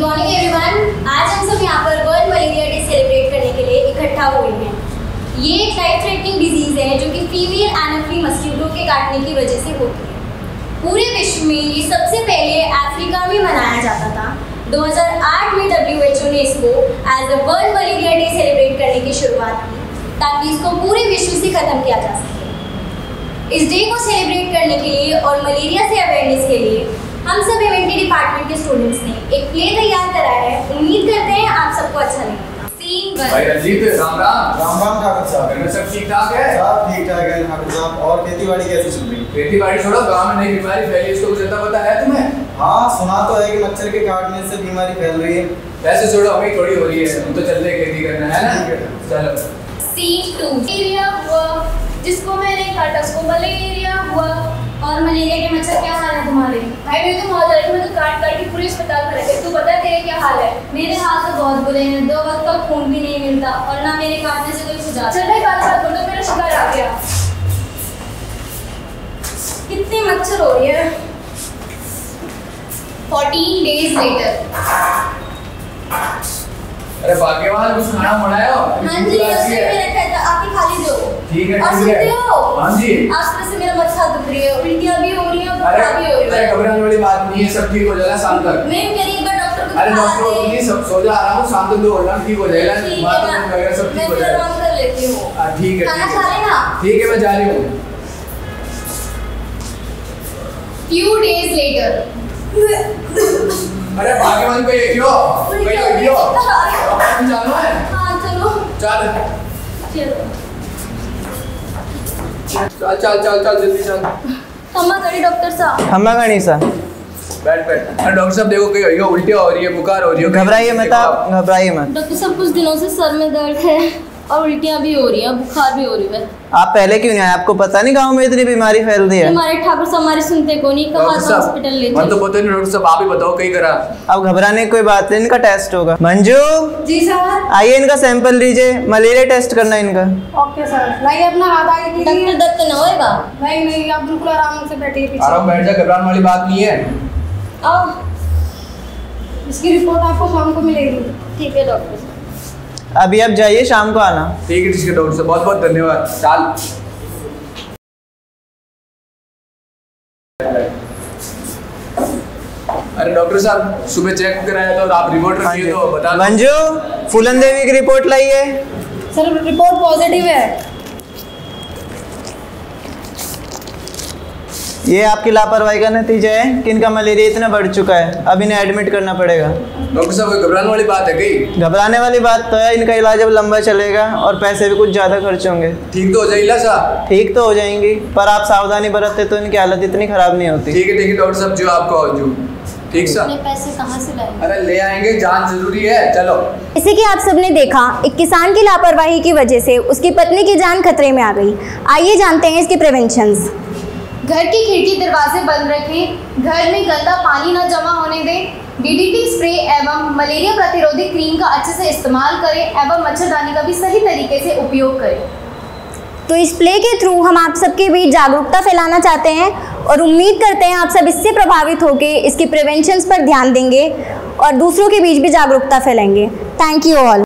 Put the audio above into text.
Morning everyone आज हम सब यहाँ पर वर्ल्ड मलेरिया डे सेलिब्रेट करने के लिए इकट्ठा हुए हैं। ये एक लाइफ थ्रेटनिंग डिज़ीज़ है जो कि फीमेल एनाफ्री मस्किटो के काटने की वजह से होती है। पूरे विश्व में ये सबसे पहले अफ्रीका में मनाया जाता था। 2008 में डब्ल्यूएचओ ने इसको as a world malaria day celebrate करने की शुरुआत की, ताकि इसको पूरे विश्व से ख़त्म किया जा सके। इस डे को सेलिब्रेट करने के लिए और मलेरिया से अवेयरनेस के लिए हम सब एमएनटी डिपार्टमेंट के स्टूडेंट्स ने एक प्ले तैयार करा है। उम्मीद करते हैं आप सबको अच्छा लगेगा। भाई रंजीत राम राम। राम राम ठाकुर साहब। घर में सब ठीक ठाक है? सब ठीक ठाक है ठाकुर साहब। और खेती बाड़ी कैसी चल रही है? खेती बाड़ी छोड़ो गाँव में नई बीमारी फैली इसको कुछ पता है तुम्हें? हाँ सुना तो है कि मच्छर के काटने से बीमारी फैल रही है। वैसे छोड़ो अभी थोड़ी हो रही है। हम तो चलते खेती करना है ना? चलो। सीन टू मलेरिया हुआ जिसको मैंने काटा उसको मलेरिया हुआ और मलेरिया के मच्छर क्या हाल है तुम्हारे भाई मेरे तो आ रही मैं तो काट काट के पूरे अस्पताल में रखे तू बता तेरे क्या हाल है? मेरे हाथ तो बहुत बुरे हैं। दो वक्त का खून भी नहीं मिलता और ना मेरे काटने से कोई सुझाव चल भाई बात बात बोलो मेरा शिकार आ गया। कितने मच्छर हो रही है? 14 डेज़ लेटर। अरे भाग्यवान कुछ खाना बनाया? हो हाँ जी रसोई में रखा है आप ही खा लीजिए। ठीक है और ठीक है। सुनते हो? हाँ जी। सुबह से मेरा मच्छर दुख रही है। उल्टियाँ भी हो रही हैं और अरे बुखार भी हो रही अरे है घबराने बात है सब ठीक हो जाएगा शाम तक नहीं मेरी एक बार डॉक्टर को अरे डॉक्टर। बोलिए सब सो जा आराम से शाम तक दो घंटा ठीक हो जाएगा वगैरह सब ठीक हो जाएगा। आराम कर लेती हूँ। हाँ, ठीक है खाना खा है। लेना ठीक है मैं जा रही हूँ। फ्यू डेज़ लेटर अरे कोई एक हो कोई एक हो अपन जानो है। हाँ चलो। चल। चलो। चल चल चल चल जल्दी चल। अम्मा करी डॉक्टर साहब। हम्मा गणिसा बैठ बैठ। डॉक्टर साहब देखो कोई ये उल्टी हो रही है बुखार हो रही है घबराइए मत आप घबराइए मत। डॉक्टर साहब कुछ दिनों से सर में दर्द है और उल्टियाँ भी हो रही हैं बुखार भी हो रही है। आप पहले क्यों नहीं आए? आपको पता नहीं गाँव में इतनी बीमारी फैल रही है हमारे ठाकुर साहब हमारी सुनते को नहीं कहा हॉस्पिटल ले तो चलो। पता नहीं डॉक्टर साहब आप ही बताओ कहीं करा। अब घबराने की कोई बात नहीं इनका टेस्ट होगा। मंजू? जी सर। आइए इनका सैंपल लीजिए मलेरिया टेस्ट करना है इनका। Okay sir. लाइए अपना हाथ आगे डॉक्टर दर्द तो न होएगा। नहीं नहीं आप बिल्कुल आराम से बैठिए आराम बैठ जा घबराने वाली बात नहीं है। आओ। इसकी रिपोर्ट आपको शाम को मिलेगी। ठीक है डॉक्टर साहब अभी आप जाइए शाम को आना। ठीक है ठीक है डॉक्टर साहब बहुत बहुत धन्यवाद। चाल। अरे डॉक्टर साहब सुबह चेक कराया तो आप रिपोर्ट हाँ रखिए तो बता मंजू फूलन देवी की रिपोर्ट लाइए सर रिपोर्ट पॉजिटिव है। ये आपकी लापरवाही का नतीजा है कि इनका मलेरिया इतना बढ़ चुका है। अब इन्हें एडमिट करना पड़ेगा। डॉक्टर साहब कोई घबराने वाली बात है कहीं घबराने वाली बात तो है इनका इलाज अब लंबा चलेगा और पैसे भी कुछ ज़्यादा खर्च होंगे। ठीक तो हो जाएगा साहब? ठीक तो हो जाएँगी पर आप सावधानी बरतते तो इनकी हालत इतनी खराब नहीं होती। ठीक है ठीक है डॉक्टर साहब जो आपको जो। ठीक सर पैसे कहाँ से लाए अरे ले आएँगे जान ज़रूरी है चलो। जैसे कि आप सबने देखा एक किसान की लापरवाही की वजह से उसकी पत्नी की जान खतरे में आ गई। आइए जानते हैं इसके प्रिवेंशंस घर की खिड़की दरवाजे बंद रखें। घर में गंदा पानी न जमा होने दें। डीडीटी स्प्रे एवं मलेरिया प्रतिरोधी क्रीम का अच्छे से इस्तेमाल करें एवं मच्छरदानी का भी सही तरीके से उपयोग करें। तो इस प्ले के थ्रू हम आप सबके बीच जागरूकता फैलाना चाहते हैं और उम्मीद करते हैं आप सब इससे प्रभावित होकर इसके प्रिवेंशंस पर ध्यान देंगे और दूसरों के बीच भी जागरूकता फैलाएँगे। Thank you all